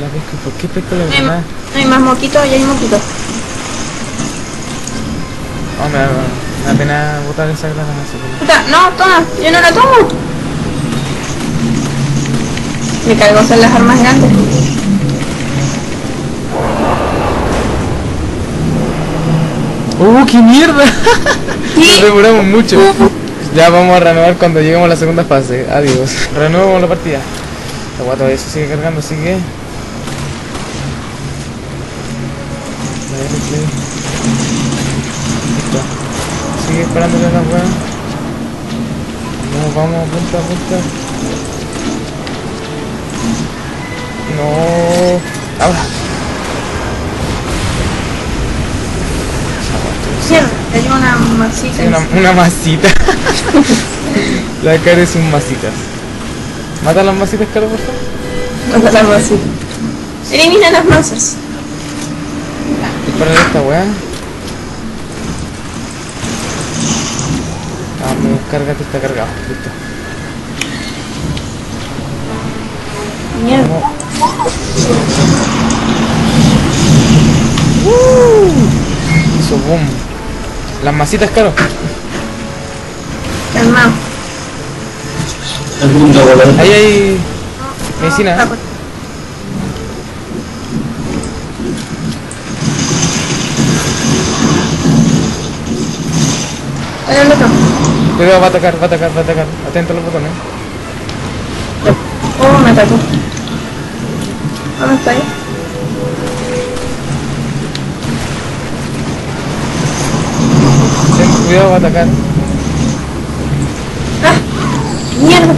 la pesco? ¿Por qué la No hay, granada? no hay más moquitos, ya hay moquitos. Oh, me da, me da pena botar esa que- Puta, no, toma, yo no la tomo. Me cargo son las armas grandes. ¡Uh, qué mierda! Nos demoramos mucho. Ya vamos a renovar cuando lleguemos a la segunda fase. Adiós. Renuevamos la partida. La guata se sigue cargando, así Sigue esperándole a la weá. Vamos, vamos, punta, punta. No. Ahora. Mierda, hay una masita. Una, una masita. la cara es un masitas. Mata las masitas, caro, por favor. Mata la masita. Elimina las masas. Dispara esta weá. Vamos, cárgate, está cargado. Listo. Mierda. Hizo boom. Las masitas, caro. Calmado. Ahí hay medicina. Ah, ¿eh? pues. Ahí el otro. Cuidado, va a atacar, va a atacar, va a atacar. Atento a los botones. Oh, me atacó. ¿Dónde está ahí? Ten cuidado, va a atacar. ¡Ah! ¡Mierda!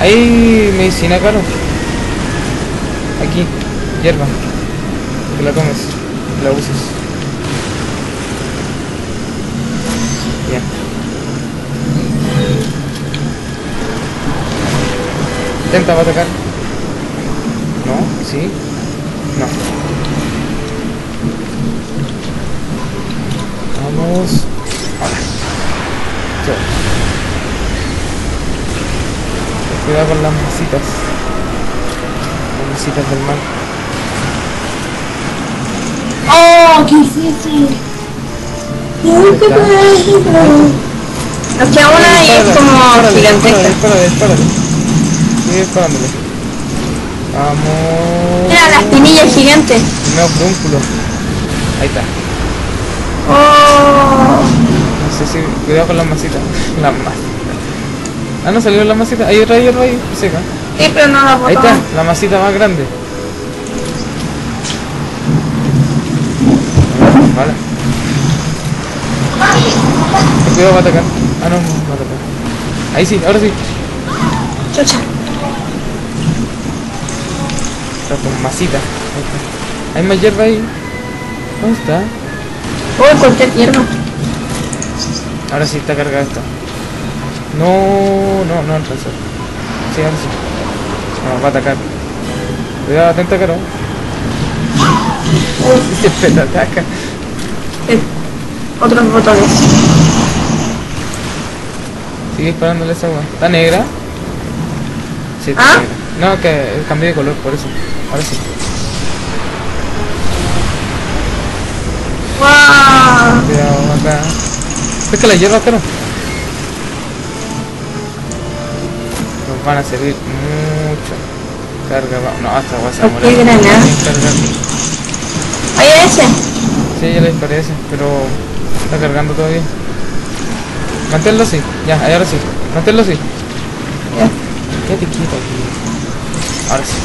Hay medicina, caro. Aquí, hierba. Que la comes, la uses. Bien. Intenta, va a atacar. ¿No? ¿Sí? No. Vamos. Ahora. Cuidado con las masitas. Las masitas del mal. ¡Oh! ¿Qué hiciste? Nos queda una y es como gigantesca. Vamos. Mira la espinilla gigante. Nuevo frúnculo. Ahí está. ¡Oh! No sé si. Cuidado con las masitas. Las masitas. Ah, no salieron las masitas. Hay otra hierba ahí, seca. Sí, pero no la Ahí botó. está, la masita más grande. Cuidado, va a atacar. Ah, no, no va a atacar. Ahí sí, ahora sí. Chucha. Está con masita. Ahí está. Hay más hierba ahí. ¿Dónde está? Oh, cualquier hierba. Ahora sí está cargada esta. No, no, no alcanzó. Sí, ahora sí. No, va a atacar. Cuidado, atenta, caro. Siempre te ataca. Otros botones. Sigue disparándole esa agua. ¿Está negra? Sí, está ¿Ah? negra. No, que cambió de color, por eso. Ahora sí. ¡Wow! Cuidado acá. Es que la hierba acá no. Nos van a servir mucho. Carga, va- no, hasta va a ¿Por qué morir. granada? Ahí ese. Sí, ya le disparé ese, pero está cargando todavía. Manténlo así, ya, ahora sí. Manténlo así. Ya. Quédate quieto aquí. Ahora sí.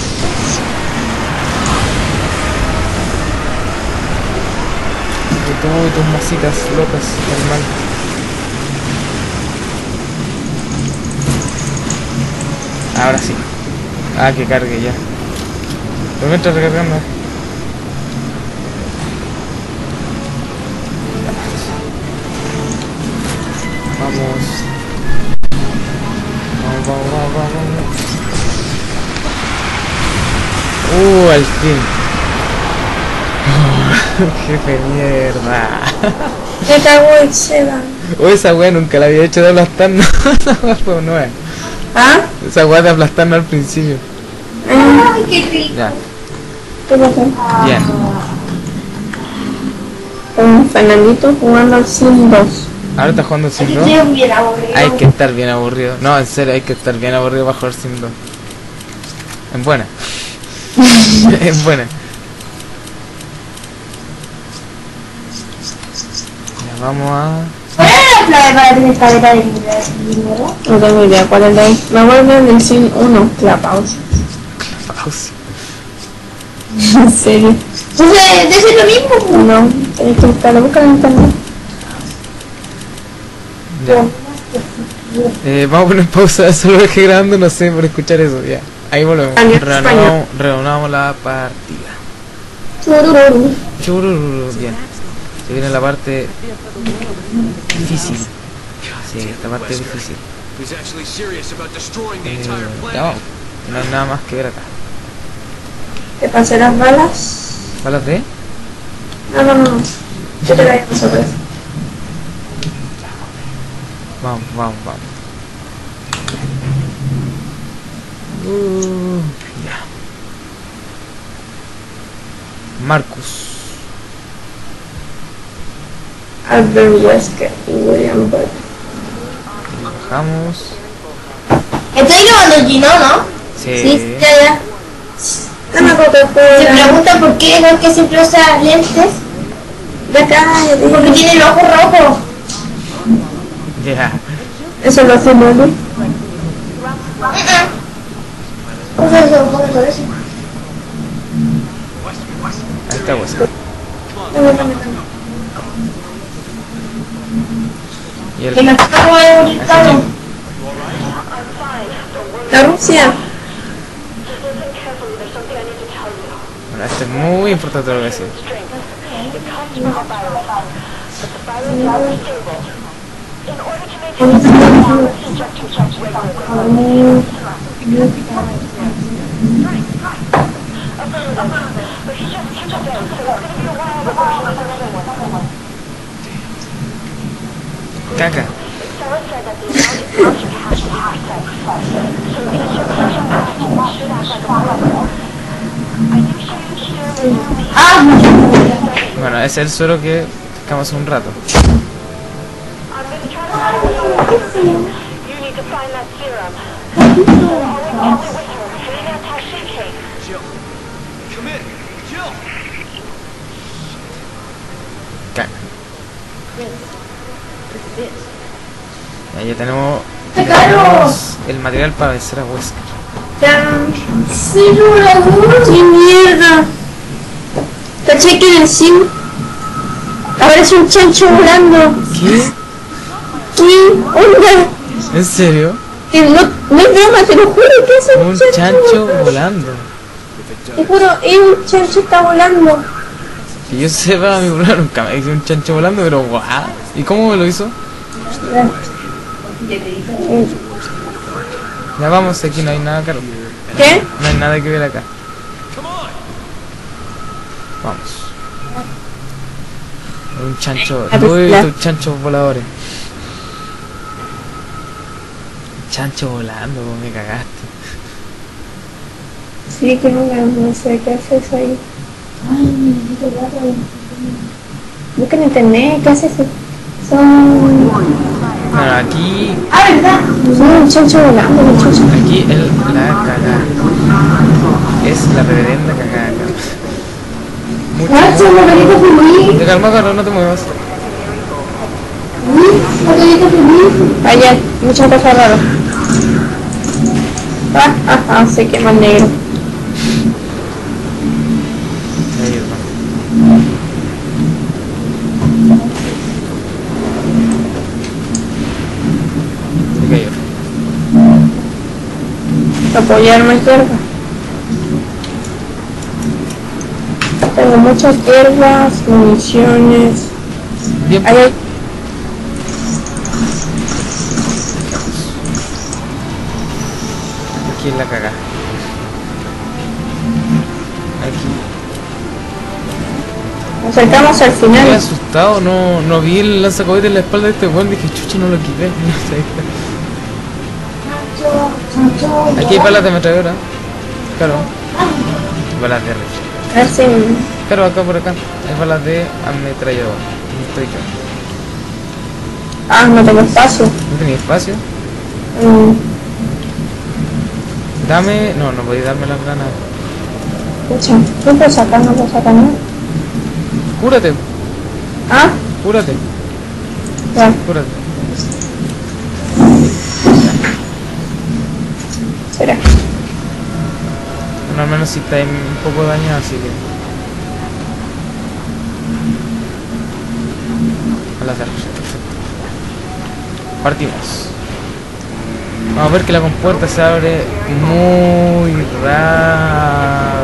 Y tú y tus masitas locas, normal. Ahora sí. Ah, que cargue ya. Pero mientras recargando. Vamos. Vamos, vamos, vamos, vamos. Uh, al fin. Jefe mierda. Me cago en seda. O esa weá nunca la había hecho de aplastarnos. esa weá fue nueva. ¿Ah? Esa weá de aplastarnos al principio. Ay, qué rico. Ya, ¿Qué pasó? bien. Con Fernandito jugando al Sim 2. Ahora está jugando Sim Aquí 2. estoy bien aburrido. Hay que estar bien aburrido. No, en serio, hay que estar bien aburrido para jugar Sim 2. En buena. en buena. Ya vamos a. ¿Cuál era la clave para tener cadera de dinero? No tengo idea cuál es la. Me acuerdo del Sim 1, la pausa. Pausa. en serio. Entonces, ser lo mismo. pues. No, tenés que buscarlo, búscalo en internet. Ya. Eh, vamos a poner pausa, solo dejé grabando, no sé, por escuchar eso, ya. Ahí volvemos. Reanudamos, reanudamos la partida. Churururu. Churururu, bien. Se viene la parte difícil. Sí, esta parte es difícil. He's actually serious about destroying the Eh, entire ya planet. vamos. No hay nada más que ver acá. ¿Te pasé las balas? ¿Balas de? No, no, no. Yo te la llamo sorpresa. Vamos, vamos, vamos. Uh, ya. Marcus. Albert Wesker y William Bird. Bajamos. Estoy grabando el Gino, ¿no? Sí. Sí, ya, ya. No me acuerdo Se cuál preguntan por qué no es que siempre usa lentes. De acá, Porque tiene el ojo rojo. Ya. Eso lo hace Lolo. Ahí está Wesker. Y el. carro. La Rusia. Bueno, esto es muy importante lo que decir. Caca. Ah, Bueno, ese es el suelo que pescamos hace un rato. To in. Tenemos, ya tenemos el material para vencer a Wesker. Sí, no, ¡Qué mierda! ¿Cachai que en el sim aparece un chancho volando? ¿Qué? ¿Qué onda? ¿En serio? Que no, no es broma, te lo juro que es un, Un chancho volando. Te juro, es un chancho está volando. Que yo sepa, mi problema nunca me hizo un chancho volando, pero guau. ¿Y cómo me lo hizo? Ya vamos, aquí no hay nada caro. ¿Qué? No hay nada que ver acá. Vamos. Un chancho. Uy, chanchos voladores. Chancho volando, me cagaste. Sí, que no, no sé qué haces ahí. Busca en internet, ¿qué haces? Son... Bueno, aquí. ah, ¿verdad? Son un chancho volando, un chancho. Aquí el, la cagada. Es la reverenda cagada. Mucho. Nacho, papelito feliz. Te calma, Carlos, no te muevas. Papelito feliz. Vaya, muchas cosas raras. Ah, ah, ah, se quema el negro. Apoyarme hierba. Tengo muchas hierbas, municiones. Bien, Ahí hay aquí la cagada. Aquí. Nos acercamos al final. asustado, no, no vi el lanzacohetes en la espalda de este weón, dije, chucha, no lo equipé. No sé. Aquí hay balas de ametralladora. Claro. Balas de rifle. A ver si. Claro, acá por acá. Hay balas de ametralladora. Estoy acá. Ah, no tengo espacio. ¿No tenía espacio? Mm, Dame... No, no podéis darme las granadas. Pucha, ¿qué puedo sacar? No puedo sacar nada. Cúrate, Ah, cúrate, ya. cúrate. Espera. Bueno, al menos si está un poco dañado, así que... A la cerrada, perfecto. Partimos. Vamos a ver que la compuerta se abre muy rápido.